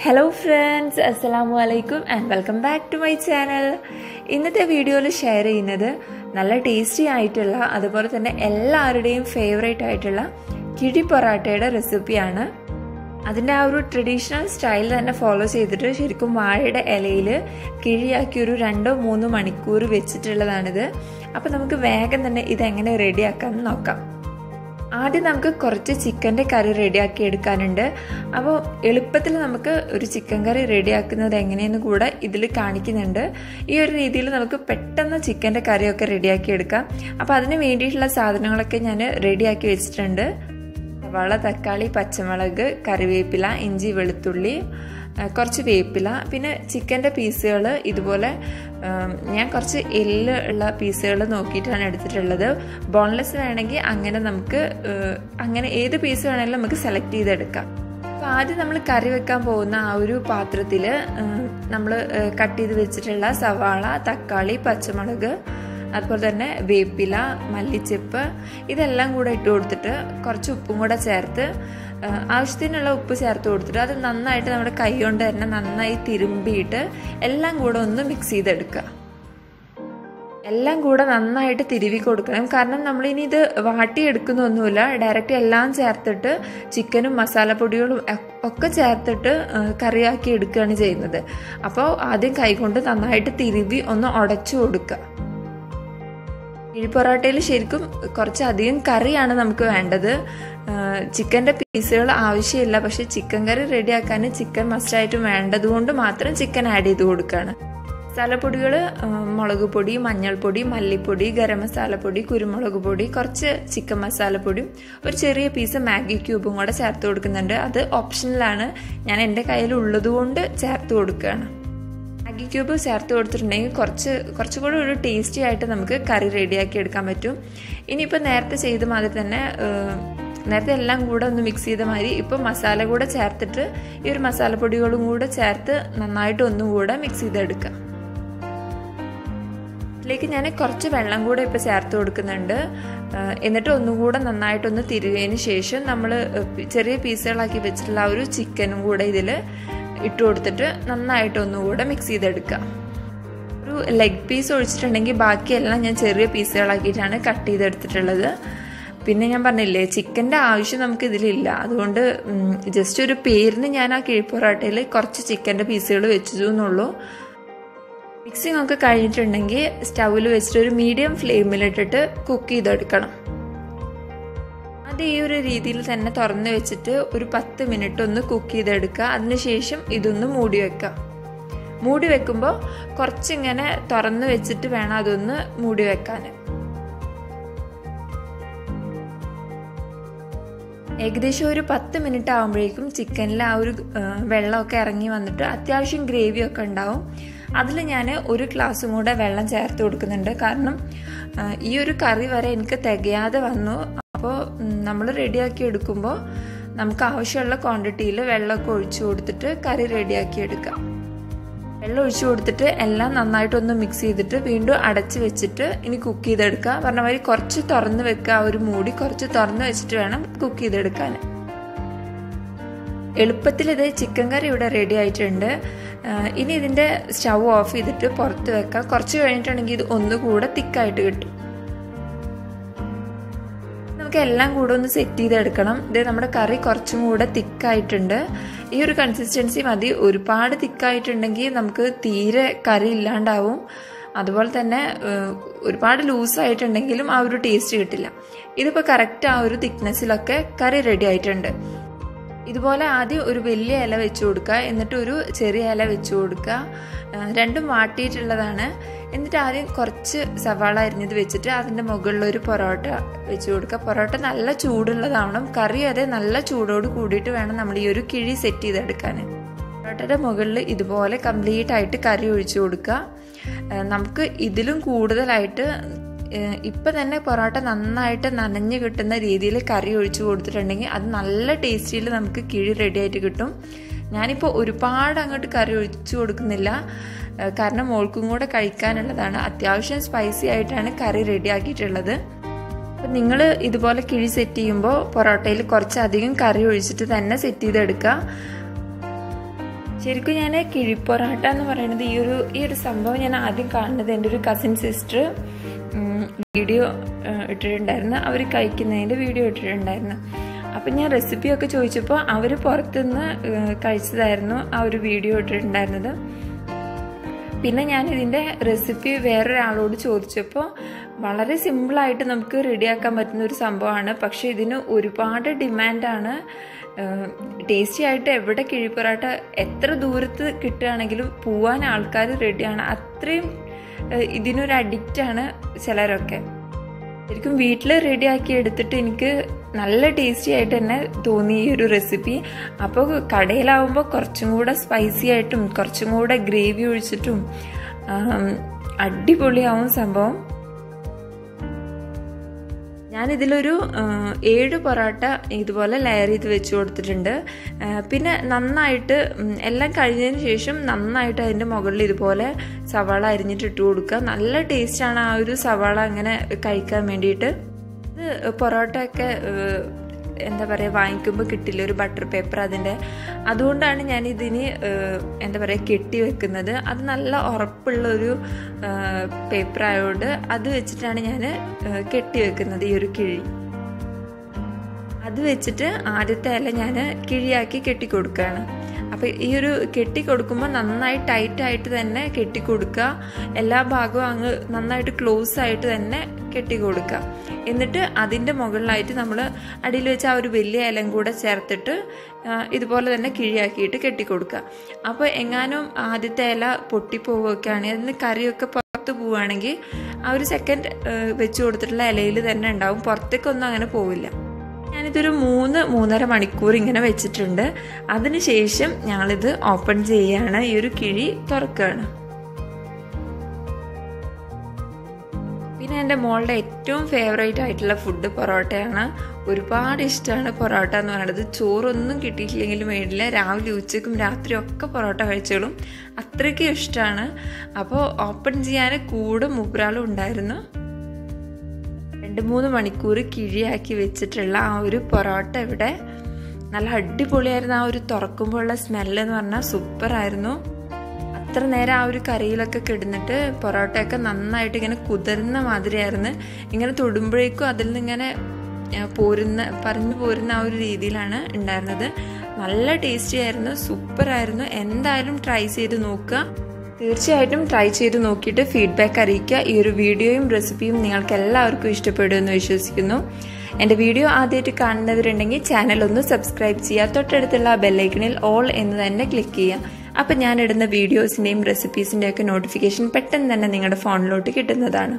Hello friends അസ്സലാമു അലൈക്കും and welcome back to my channel ഇന്നത്തെ വീഡിയോയിൽ ഷെയർ ചെയ്യുന്നത് നല്ല ടേസ്റ്റി ആയിട്ടുള്ള അതുപോലെ തന്നെ എല്ലാവരുടെയും ഫേവറേറ്റ് ആയിട്ടുള്ള കിഴി പൊറാട്ടയുടെ റെസിപ്പിയാണ് അതിന്റെ ആ ഒരു ട്രഡീഷണൽ സ്റ്റൈൽ തന്നെ ഫോളോ ചെയ്തിട്ട് ശരിക്കും വാഴയുടെ ഇലയിൽ കിഴിയാക്കി ഒരു രണ്ടോ മൂന്നോ മണിക്കൂർ വെച്ചിട്ടുള്ളതാണിത്. അപ്പോൾ നമുക്ക് വേഗം തന്നെ ഇതെങ്ങനെ റെഡിയാക്കാമെന്ന് നോക്കാം. ആദ്യം നമുക്ക് കുറച്ച് ചിക്കന്റെ കറി റെഡിയാക്കി എടുക്കാനുണ്ട് അപ്പോൾ എളുപ്പത്തിൽ നമുക്ക് ഒരു ചിക്കൻ കറി റെഡിയാക്കുന്നത് എങ്ങനെയെന്ന് കൂടെ ഇതിൽ കാണിക്കുന്നുണ്ട്. ഈ ഒരു രീതിയിൽ നമുക്ക് പെട്ടെന്ന് ചിക്കന്റെ കറിയൊക്കെ റെഡിയാക്കി എടുക്കാം അപ്പോൾ അതിന് വേണ്ടിയിട്ടുള്ള സാധനങ്ങളൊക്കെ ഞാൻ റെഡിയാക്കി വെച്ചിട്ടുണ്ട്. സവാള തക്കാളി പച്ചമുളക് കറിവേപ്പില ഇഞ്ചി വെളുത്തുള്ളി കുറച്ച് വേപ്പില പിന്നെ ചിക്കന്റെ പീസുകൾ ഇതുപോലെ ഞാൻ കുറച്ച് എല്ല് ഉള്ള പീസുകൾ നോക്കിയിട്ടാണ് എടുത്തിട്ടുള്ളത്. ബോൺലെസ് വേണമെങ്കിൽ അങ്ങനെ നമുക്ക് അങ്ങനെ ഏത് പീസ് വേണമെങ്കിലും നമുക്ക് സെലക്ട് ചെയ്തെടുക്കാം. അപ്പോൾ ആദ്യം നമ്മൾ കറി വെക്കാൻ പോകുന്ന ആ ഒരു പാത്രത്തിൽ നമ്മൾ കട്ട് ചെയ്ത് വെച്ചിട്ടുള്ള സവാള തക്കാളി പച്ചമുളക് അതുപോലെ തന്നെ വേപ്പില മല്ലിച്ചെപ്പ് ഇതെല്ലാം കൂടെ ഇട്ട് കൊടുത്തിട്ട് കുറച്ച് ഉപ്പും കൂടെ ചേർത്ത് ആവശ്യത്തിനുള്ള ഉപ്പ് ചേർത്ത് കൊടുത്തിട്ട് അത് നന്നായിട്ട് നമ്മുടെ കൈ കൊണ്ട് തന്നെ നന്നായി തിരുമ്പിയിട്ട് എല്ലാം കൂടെ ഒന്ന് മിക്സ് ചെയ്തെടുക്കുക എല്ലാം കൂടെ നന്നായിട്ട് തിരുവി കൊടുക്കണം. കാരണം നമ്മളിനി ഇത് വാട്ടിയെടുക്കുന്നൊന്നുമില്ല ഡയറക്റ്റ് എല്ലാം ചേർത്തിട്ട് ചിക്കനും മസാലപ്പൊടികളും ഒക്കെ ചേർത്തിട്ട് കറിയാക്കി എടുക്കുകയാണ് ചെയ്യുന്നത്. അപ്പോൾ ആദ്യം കൈകൊണ്ട് നന്നായിട്ട് തിരുവി ഒന്ന് ഉടച്ചു കൊടുക്കുക കിഴിപ്പൊറാട്ടയിൽ ശരിക്കും കുറച്ചധികം കറിയാണ് നമുക്ക് വേണ്ടത്. ചിക്കന്റെ പീസുകൾ ആവശ്യമില്ല പക്ഷേ ചിക്കൻ കറി റെഡിയാക്കാൻ ചിക്കൻ മസ്റ്റായിട്ടും വേണ്ടതുകൊണ്ട് മാത്രം ചിക്കൻ ആഡ് ചെയ്ത് കൊടുക്കുകയാണ് മസാലപ്പൊടികൾ മുളക് പൊടി മഞ്ഞൾപ്പൊടി മല്ലിപ്പൊടി ഗരം മസാലപ്പൊടി കുരുമുളക് പൊടി കുറച്ച് ചിക്കൻ മസാലപ്പൊടിയും ഒരു ചെറിയ പീസ് മാഗി ക്യൂബും കൂടെ ചേർത്ത് കൊടുക്കുന്നുണ്ട്. അത് ഓപ്ഷനിലാണ് ഞാൻ എന്റെ കയ്യിൽ ഉള്ളതുകൊണ്ട് ചേർത്ത് കൊടുക്കുകയാണ് മാഗി ക്യൂബ് ചേർത്ത് കൊടുത്തിട്ടുണ്ടെങ്കിൽ കുറച്ച് കുറച്ചുകൂടി ഒരു ടേസ്റ്റി ആയിട്ട് നമുക്ക് കറി റെഡിയാക്കി എടുക്കാൻ പറ്റും. ഇനിയിപ്പോൾ നേരത്തെ ചെയ്ത മാതിരി തന്നെ നേരത്തെ എല്ലാം കൂടെ ഒന്ന് മിക്സ് ചെയ്ത മാതിരി ഇപ്പോൾ മസാല കൂടെ ചേർത്തിട്ട് ഈ ഒരു മസാലപ്പൊടികളും കൂടെ ചേർത്ത് നന്നായിട്ട് ഒന്നും കൂടെ മിക്സ് ചെയ്തെടുക്കാം. ഇതിലേക്ക് ഞാൻ കുറച്ച് വെള്ളം കൂടെ ഇപ്പോൾ ചേർത്ത് കൊടുക്കുന്നുണ്ട്. എന്നിട്ട് ഒന്നും കൂടെ നന്നായിട്ടൊന്ന് തിരുകിയതിന് ശേഷം നമ്മൾ ചെറിയ പീസുകളാക്കി വെച്ചിട്ടുള്ള ആ ഒരു ചിക്കനും കൂടെ ഇതിൽ ഇട്ട് കൊടുത്തിട്ട് നന്നായിട്ട് ഒന്നുകൂടെ മിക്സ് ചെയ്തെടുക്കുക. ഒരു ലെഗ് പീസ് ഒഴിച്ചിട്ടുണ്ടെങ്കിൽ ബാക്കിയെല്ലാം ഞാൻ ചെറിയ പീസുകളാക്കിയിട്ടാണ് കട്ട് ചെയ്തെടുത്തിട്ടുള്ളത്. പിന്നെ ഞാൻ പറഞ്ഞില്ലേ ചിക്കന്റെ ആവശ്യം നമുക്ക് ഇതിലില്ല അതുകൊണ്ട് ജസ്റ്റ് ഒരു പേരിന് ഞാൻ ആ കിഴിപ്പൊറാട്ടയിൽ കുറച്ച് ചിക്കന്റെ പീസുകൾ വെച്ചു എന്നുള്ളൂ. മിക്സിംഗ് ഒക്കെ കഴിഞ്ഞിട്ടുണ്ടെങ്കിൽ സ്റ്റൗവിൽ വെച്ചിട്ട് ഒരു മീഡിയം ഫ്ലെയിമിലിട്ടിട്ട് കുക്ക് ചെയ്തെടുക്കണം. അത് ഈ ഒരു രീതിയിൽ തന്നെ തുറന്നു വെച്ചിട്ട് ഒരു പത്ത് മിനിറ്റ് ഒന്ന് കുക്ക് ചെയ്തെടുക്കുക. അതിനുശേഷം ഇതൊന്ന് മൂടി വെക്കാം മൂടി വെക്കുമ്പോൾ കുറച്ചിങ്ങനെ തുറന്നു വെച്ചിട്ട് വേണം അതൊന്ന് മൂടി വെക്കാൻ. ഏകദേശം ഒരു പത്ത് മിനിറ്റ് ആകുമ്പോഴേക്കും ചിക്കനിൽ ആ ഒരു വെള്ളമൊക്കെ ഇറങ്ങി വന്നിട്ട് അത്യാവശ്യം ഗ്രേവിയൊക്കെ ഉണ്ടാവും. അതിൽ ഞാൻ ഒരു ഗ്ലാസ്സും കൂടെ വെള്ളം ചേർത്ത് കൊടുക്കുന്നുണ്ട്. കാരണം ഈ ഒരു കറി വരെ എനിക്ക് തികയാതെ വന്നു. അപ്പോൾ നമ്മൾ റെഡിയാക്കി എടുക്കുമ്പോൾ നമുക്ക് ആവശ്യമുള്ള ക്വാണ്ടിറ്റിയിൽ വെള്ളമൊക്കെ ഒഴിച്ചു കൊടുത്തിട്ട് കറി റെഡിയാക്കി എടുക്കാം. വെള്ളം ഒഴിച്ചു കൊടുത്തിട്ട് എല്ലാം നന്നായിട്ടൊന്ന് മിക്സ് ചെയ്തിട്ട് വീണ്ടും അടച്ച് വെച്ചിട്ട് ഇനി കുക്ക് ചെയ്തെടുക്കുക പറഞ്ഞ മാതിരി കുറച്ച് തുറന്ന് വെക്കുക ഒരു മൂടി കുറച്ച് തുറന്ന് വെച്ചിട്ട് വേണം കുക്ക് ചെയ്തെടുക്കാൻ എളുപ്പത്തിൽ ഇത് ചിക്കൻ കറി ഇവിടെ റെഡി ആയിട്ടുണ്ട്. ഇനി ഇതിന്റെ സ്റ്റൗ ഓഫ് ചെയ്തിട്ട് പുറത്ത് വെക്കാം. കുറച്ച് കഴിഞ്ഞിട്ടുണ്ടെങ്കിൽ ഇത് ഒന്നുകൂടെ തിക്കായിട്ട് കിട്ടും. നമുക്ക് എല്ലാം കൂടെ ഒന്ന് സെറ്റ് ചെയ്തെടുക്കണം. ഇത് നമ്മുടെ കറി കുറച്ചും കൂടെ തിക്കായിട്ടുണ്ട്. ഈ ഒരു കൺസിസ്റ്റൻസി മതി. ഒരുപാട് തിക്കായിട്ടുണ്ടെങ്കിൽ നമുക്ക് തീരെ കറി ഇല്ലാണ്ടാവും. അതുപോലെ തന്നെ ഒരുപാട് ലൂസായിട്ടുണ്ടെങ്കിലും ആ ഒരു ടേസ്റ്റ് കിട്ടില്ല. ഇതിപ്പോൾ കറക്റ്റ് ആ ഒരു തിക്നെസ്സിലൊക്കെ കറി റെഡി ആയിട്ടുണ്ട്. ഇതുപോലെ ആദ്യം ഒരു വലിയ ഇല വെച്ച് കൊടുക്കുക. എന്നിട്ട് ഒരു ചെറിയ ഇല വെച്ച് കൊടുക്കുക. രണ്ടും വാട്ടിയിട്ടുള്ളതാണ്. എന്നിട്ട് ആദ്യം കുറച്ച് സവാള അരിഞ്ഞത് വെച്ചിട്ട് അതിന്റെ മുകളിൽ ഒരു പൊറോട്ട വെച്ച് കൊടുക്കുക. പൊറോട്ട നല്ല ചൂടുള്ളതാവണം. കറി അതെ നല്ല ചൂടോട് കൂടിയിട്ട് വേണം നമ്മൾ ഈ ഒരു കിഴി സെറ്റ് ചെയ്തെടുക്കാൻ. പൊറോട്ടയുടെ മുകളിൽ ഇതുപോലെ കംപ്ലീറ്റ് ആയിട്ട് കറി ഒഴിച്ചു കൊടുക്കുക. നമുക്ക് ഇതിലും കൂടുതലായിട്ട് ഇപ്പം തന്നെ പൊറോട്ട നന്നായിട്ട് നനഞ്ഞു കിട്ടുന്ന രീതിയിൽ കറി ഒഴിച്ചു കൊടുത്തിട്ടുണ്ടെങ്കിൽ അത് നല്ല ടേസ്റ്റിയിൽ നമുക്ക് കിഴി റെഡി ആയിട്ട് കിട്ടും. ഞാനിപ്പോൾ ഒരുപാട് അങ്ങോട്ട് കറി ഒഴിച്ചു കൊടുക്കുന്നില്ല. കാരണം മോൾക്കും കൂടെ കഴിക്കാനുള്ളതാണ്. അത്യാവശ്യം സ്പൈസി ആയിട്ടാണ് കറി റെഡിയാക്കിയിട്ടുള്ളത്. അപ്പം നിങ്ങൾ ഇതുപോലെ കിഴി സെറ്റ് ചെയ്യുമ്പോൾ പൊറോട്ടയിൽ കുറച്ചധികം കറി ഒഴിച്ചിട്ട് തന്നെ സെറ്റ് ചെയ്തെടുക്കുക ശരിക്കും ഞാൻ കിഴിപ്പൊറാട്ട എന്ന് പറയുന്നത് ഈ ഒരു ഈ ഒരു സംഭവം ഞാൻ ആദ്യം കാണുന്നത് എന്റെ ഒരു കസിൻ സിസ്റ്റർ വീഡിയോ ഇട്ടിട്ടുണ്ടായിരുന്നു. അവർ കഴിക്കുന്നതിന്റെ വീഡിയോ ഇട്ടിട്ടുണ്ടായിരുന്നു. അപ്പം ഞാൻ റെസിപ്പിയൊക്കെ ചോദിച്ചപ്പോൾ അവർ പുറത്തുനിന്ന് കഴിച്ചതായിരുന്നു ആ ഒരു വീഡിയോ ഇട്ടിട്ടുണ്ടായിരുന്നത്. പിന്നെ ഞാൻ ഇതിന്റെ റെസിപ്പി വേറൊരാളോട് ചോദിച്ചപ്പോൾ വളരെ സിമ്പിളായിട്ട് നമുക്ക് റെഡിയാക്കാൻ പറ്റുന്ന ഒരു സംഭവമാണ്. പക്ഷേ ഇതിന് ഒരുപാട് ഡിമാൻഡാണ് ടേസ്റ്റി ആയിട്ട് എവിടെ കിഴിപ്പൊറാട്ട എത്ര ദൂരത്ത് കിട്ടുകയാണെങ്കിലും പോവാൻ ആൾക്കാർ റെഡിയാണ് അത്രയും ഇതിനൊരു അഡിക്റ്റാണ് ചിലരൊക്കെ. ശരിക്കും വീട്ടിൽ റെഡിയാക്കി എടുത്തിട്ട് എനിക്ക് നല്ല ടേസ്റ്റി ആയിട്ട് തന്നെ തോന്നി ഈ ഒരു റെസിപ്പി അപ്പോൾ കടയിലാവുമ്പോൾ കുറച്ചും കൂടെ സ്പൈസി ആയിട്ടും കുറച്ചും കൂടെ ഗ്രേവി ഒഴിച്ചിട്ടും അടിപൊളിയാവും സംഭവം. ഞാനിതിലൊരു ഏഴ് പൊറോട്ട ഇതുപോലെ ലെയർ ചെയ്ത് വെച്ച് കൊടുത്തിട്ടുണ്ട്. പിന്നെ നന്നായിട്ട് എല്ലാം കഴിഞ്ഞതിന് ശേഷം നന്നായിട്ട് അതിന്റെ മുകളിൽ ഇതുപോലെ സവാള അരിഞ്ഞിട്ട് ഇട്ട് കൊടുക്കുക. നല്ല ടേസ്റ്റാണ് ആ ഒരു സവാള അങ്ങനെ കഴിക്കാൻ വേണ്ടിയിട്ട്. ഇത് പൊറോട്ടയൊക്കെ എന്താ പറയുക വാങ്ങിക്കുമ്പോൾ കിട്ടില്ല? ഒരു ബട്ടർ പേപ്പർ അതിന്റെ അതുകൊണ്ടാണ് ഞാൻ ഇതിന് എന്താ പറയുക കെട്ടി വെക്കുന്നത്. അത് നല്ല ഉറപ്പുള്ള ഒരു പേപ്പർ ആയതുകൊണ്ട് അത് വെച്ചിട്ടാണ് ഞാൻ കെട്ടി വെക്കുന്നത് ഈ ഒരു കിഴി. അത് വെച്ചിട്ട് ആദ്യത്തെ ഇല ഞാൻ കിഴിയാക്കി കെട്ടി കൊടുക്കുകയാണ് അപ്പോൾ ഈ ഒരു കെട്ടി കൊടുക്കുമ്പോൾ നന്നായി ടൈറ്റായിട്ട് തന്നെ കെട്ടി കൊടുക്കുക എല്ലാ ഭാഗവും അങ്ങ് നന്നായിട്ട് ക്ലോസ് ആയിട്ട് തന്നെ കെട്ടി കൊടുക്കുക എന്നിട്ട് അതിന്റെ മുകളിലായിട്ട് നമ്മൾ അടിയിൽ വെച്ച് ആ ഒരു വലിയ ഇലം കൂടെ ചേർത്തിട്ട് ഇതുപോലെ തന്നെ കിഴിയാക്കിയിട്ട് കെട്ടി കൊടുക്കുക അപ്പോൾ എങ്ങാനും ആദ്യത്തെ ഇല പൊട്ടിപ്പോവുകയൊക്കെ ആണെങ്കിൽ അതിന് കറിയൊക്കെ പുറത്ത് പോവുകയാണെങ്കിൽ ആ ഒരു സെക്കൻഡ് വെച്ച് കൊടുത്തിട്ടുള്ള ഇലയിൽ തന്നെ ഉണ്ടാവും. പുറത്തേക്കൊന്നും അങ്ങനെ പോവില്ല. ഞാനിതൊരു മൂന്ന് മൂന്നര മണിക്കൂർ ഇങ്ങനെ വെച്ചിട്ടുണ്ട്. അതിനുശേഷം ഞങ്ങളിത് ഓപ്പൺ ചെയ്യുകയാണ് ഈ ഒരു കിഴി തുറക്കുകയാണ്. പിന്നെ എന്റെ മോളുടെ ഏറ്റവും ഫേവറേറ്റ് ആയിട്ടുള്ള ഫുഡ് പൊറോട്ടയാണ്. ഒരുപാട് ഇഷ്ടമാണ് പൊറോട്ട എന്ന് പറയുന്നത്. ചോറൊന്നും കിട്ടിയിട്ടില്ലെങ്കിലും വേണ്ടില്ല രാവിലെ ഉച്ചയ്ക്കും രാത്രി ഒക്കെ പൊറോട്ട കഴിച്ചോളും. അത്രയ്ക്കും ഇഷ്ടമാണ് അപ്പോൾ ഓപ്പൺ ചെയ്യാൻ കൂടെ മൂപ്പരാളും ഉണ്ടായിരുന്നു. രണ്ട് മൂന്ന് മണിക്കൂർ കിഴിയാക്കി വെച്ചിട്ടുള്ള ആ ഒരു പൊറോട്ട ഇവിടെ നല്ല അടിപൊളിയായിരുന്നു. ആ ഒരു തുറക്കുമ്പോഴുള്ള സ്മെല്ല് എന്ന് പറഞ്ഞാൽ സൂപ്പറായിരുന്നു. അത്ര നേരം ആ ഒരു കറിയിലൊക്കെ കിടന്നിട്ട് പൊറോട്ടയൊക്കെ നന്നായിട്ട് ഇങ്ങനെ കുതിർന്ന മാതിരിയായിരുന്നു. ഇങ്ങനെ തൊടുമ്പോഴേക്കും അതിൽ നിന്നിങ്ങനെ പോരുന്ന പറഞ്ഞു പോരുന്ന ആ ഒരു രീതിയിലാണ് ഉണ്ടായിരുന്നത്. നല്ല ടേസ്റ്റി ആയിരുന്നു സൂപ്പറായിരുന്നു. എന്തായാലും ട്രൈ ചെയ്ത് നോക്കുക. തീർച്ചയായിട്ടും ട്രൈ ചെയ്ത് നോക്കിയിട്ട് ഫീഡ്ബാക്ക് അറിയിക്കുക. ഈ ഒരു വീഡിയോയും റെസിപ്പിയും നിങ്ങൾക്ക് എല്ലാവർക്കും ഇഷ്ടപ്പെടുമെന്ന് വിശ്വസിക്കുന്നു. എന്റെ വീഡിയോ ആദ്യമായിട്ട് കാണുന്നവരുണ്ടെങ്കിൽ ചാനൽ ഒന്ന് സബ്സ്ക്രൈബ് ചെയ്യുക. തൊട്ടടുത്തുള്ള ബെല്ലൈക്കണിൽ ഓൾ എന്ന് തന്നെ ക്ലിക്ക് ചെയ്യുക. അപ്പം ഞാനിടുന്ന വീഡിയോസിന്റെയും റെസിപ്പീസിന്റെയൊക്കെ നോട്ടിഫിക്കേഷൻ പെട്ടെന്ന് തന്നെ നിങ്ങളുടെ ഫോണിലോട്ട് കിട്ടുന്നതാണ്.